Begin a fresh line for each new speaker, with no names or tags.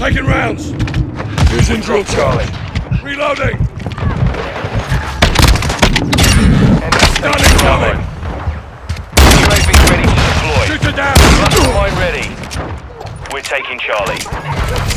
Taking rounds. Using drill
Charlie.
Reloading.
Enemy
Gun incoming.
UAV ready to deploy.
Shoot it down.
Mine ready. We're taking Charlie.